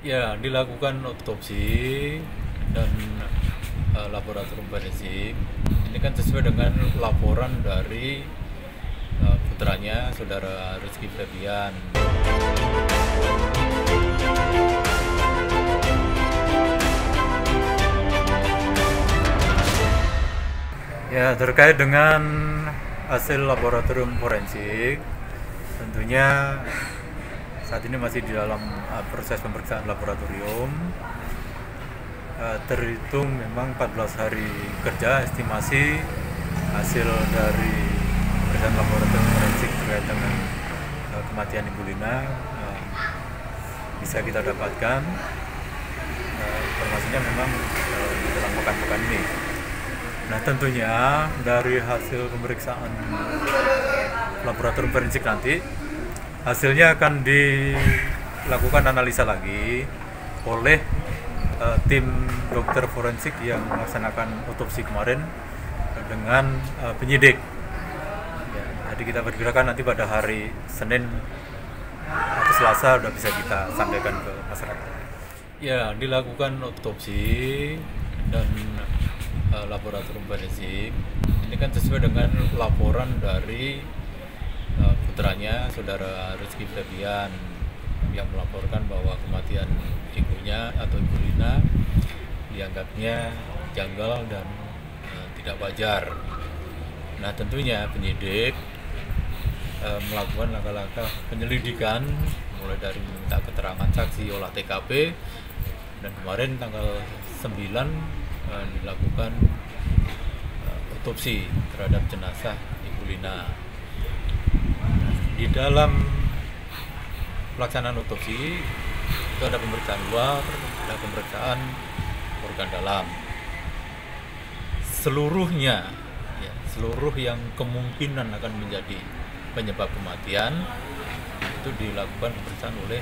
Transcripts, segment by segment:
Ya, dilakukan otopsi dan uh, laboratorium forensik. Ini kan sesuai dengan laporan dari uh, putranya, saudara Rizky Febian. Ya, terkait dengan hasil laboratorium forensik, tentunya saat ini masih di dalam uh, proses pemeriksaan laboratorium. Uh, terhitung memang 14 hari kerja estimasi hasil dari pemeriksaan laboratorium forensik terkait dengan uh, kematian Ibu Lina uh, bisa kita dapatkan. Uh, informasinya memang uh, dalam pekan-pekan ini. Nah tentunya dari hasil pemeriksaan laboratorium forensik nanti hasilnya akan dilakukan analisa lagi oleh uh, tim dokter forensik yang melaksanakan otopsi kemarin dengan uh, penyidik. Ya, jadi kita perkirakan nanti pada hari Senin atau Selasa sudah bisa kita sampaikan ke masyarakat. Ya dilakukan otopsi dan uh, laboratorium forensik ini kan sesuai dengan laporan dari putranya saudara Rizky Febian yang melaporkan bahwa kematian ibunya atau ibu Lina dianggapnya janggal dan uh, tidak wajar. Nah tentunya penyidik uh, melakukan langkah-langkah penyelidikan mulai dari meminta keterangan saksi olah TKP dan kemarin tanggal 9 uh, dilakukan uh, otopsi terhadap jenazah Ibu Lina. Di dalam pelaksanaan otopsi itu ada pemeriksaan luar, ada pemeriksaan organ dalam. Seluruhnya, ya, seluruh yang kemungkinan akan menjadi penyebab kematian itu dilakukan pemeriksaan oleh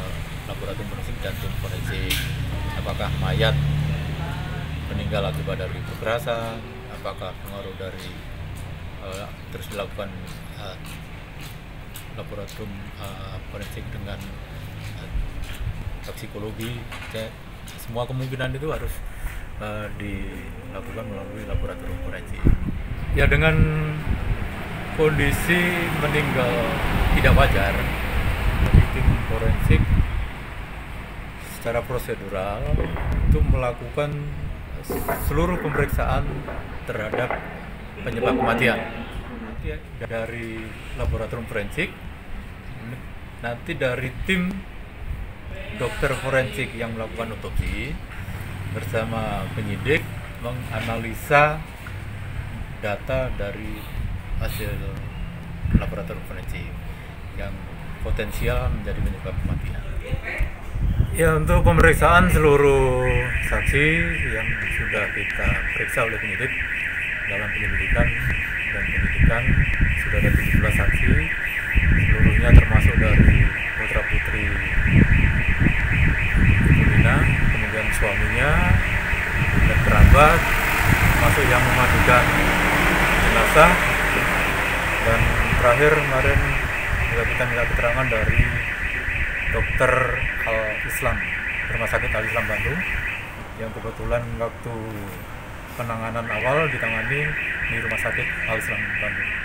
uh, laboratorium forensik dan tim forensik. Apakah mayat meninggal akibat dari kekerasan, apakah pengaruh dari uh, terus dilakukan uh, laboratorium uh, forensik dengan uh, toksikologi, semua kemungkinan itu harus uh, dilakukan melalui laboratorium forensik. Ya dengan kondisi meninggal tidak wajar, jadi tim forensik secara prosedural itu melakukan seluruh pemeriksaan terhadap penyebab kematian nanti dari laboratorium forensik nanti dari tim dokter forensik yang melakukan otopsi bersama penyidik menganalisa data dari hasil laboratorium forensik yang potensial menjadi penyebab kematian. Ya untuk pemeriksaan seluruh saksi yang sudah kita periksa oleh penyidik dalam penyelidikan sudah ada 17 saksi seluruhnya termasuk dari putra putri Lina kemudian suaminya dan kerabat termasuk yang memadukan jenazah dan terakhir kemarin kita minta keterangan dari dokter Al Islam Rumah Sakit Al Islam Bandung yang kebetulan waktu penanganan awal ditangani di Rumah Sakit Al Islam Bandung.